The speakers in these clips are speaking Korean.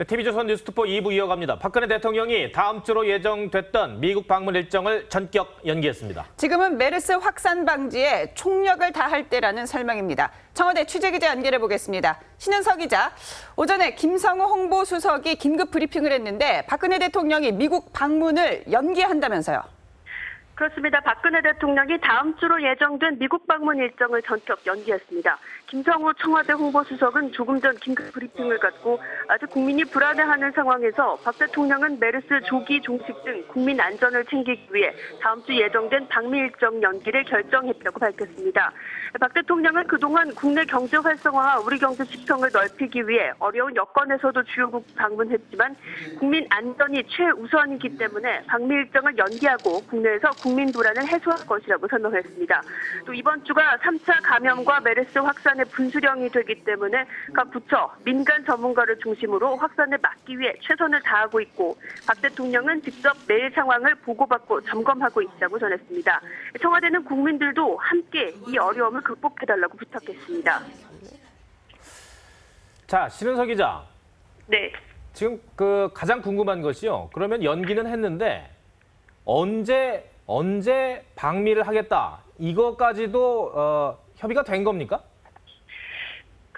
네, TV조선 뉴스투포 2부 이어갑니다. 박근혜 대통령이 다음 주로 예정됐던 미국 방문 일정을 전격 연기했습니다. 지금은 메르스 확산 방지에 총력을 다할 때라는 설명입니다. 청와대 취재기자 연결해 보겠습니다. 신은석 기자, 오전에 김성우 홍보수석이 긴급 브리핑을 했는데 박근혜 대통령이 미국 방문을 연기한다면서요. 그렇습니다. 박근혜 대통령이 다음 주로 예정된 미국 방문 일정을 전격 연기했습니다. 김성우 청와대 홍보수석은 조금 전 긴급 브리핑을 갖고 아직 국민이 불안해하는 상황에서 박 대통령은 메르스 조기 종식 등 국민 안전을 챙기기 위해 다음 주 예정된 방미 일정 연기를 결정했다고 밝혔습니다. 박 대통령은 그동안 국내 경제 활성화와 우리 경제 지평을 넓히기 위해 어려운 여건에서도 주요국 방문했지만 국민 안전이 최우선이기 때문에 방미 일정을 연기하고 국내에서 국민 불안을 해소할 것이라고 설명했습니다. 또 이번 주가 3차 감염과 메르스 확산의 분수령이 되기 때문에 각 부처, 민간 전문가를 중심으로 확산을 막기 위해 최선을 다하고 있고 박 대통령은 직접 매일 상황을 보고받고 점검하고 있다고 전했습니다. 청와대는 국민들도 함께 이 어려움을 극복해달라고 부탁했습니다. 자, 신은석 기자. 네. 지금 그 가장 궁금한 것이요. 그러면 연기는 했는데 언제 언제 방미를 하겠다. 이거까지도 어, 협의가 된 겁니까?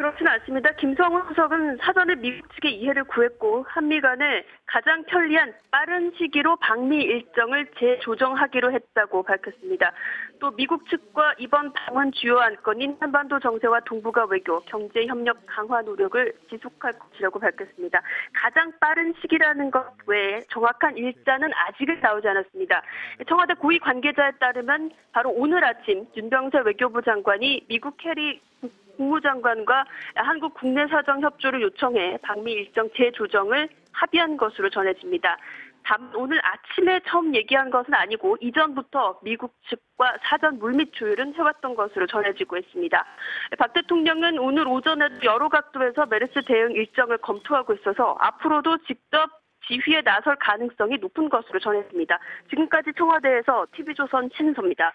그렇지는 않습니다. 김성훈 후석은 사전에 미국 측의 이해를 구했고 한미 간에 가장 편리한 빠른 시기로 방미 일정을 재조정하기로 했다고 밝혔습니다. 또 미국 측과 이번 방문 주요 안건인 한반도 정세와 동북아 외교, 경제 협력 강화 노력을 지속할 것이라고 밝혔습니다. 가장 빠른 시기라는 것 외에 정확한 일자는 아직은 나오지 않았습니다. 청와대 고위 관계자에 따르면 바로 오늘 아침 윤병세 외교부 장관이 미국 케리 국무장관과 한국 국내 사정 협조를 요청해 방미 일정 재조정을 합의한 것으로 전해집니다. 다만 오늘 아침에 처음 얘기한 것은 아니고 이전부터 미국 측과 사전 물밑 조율은 해왔던 것으로 전해지고 있습니다. 박 대통령은 오늘 오전에도 여러 각도에서 메르스 대응 일정을 검토하고 있어서 앞으로도 직접 지휘에 나설 가능성이 높은 것으로 전했습니다. 지금까지 청와대에서 TV조선 신은서입니다.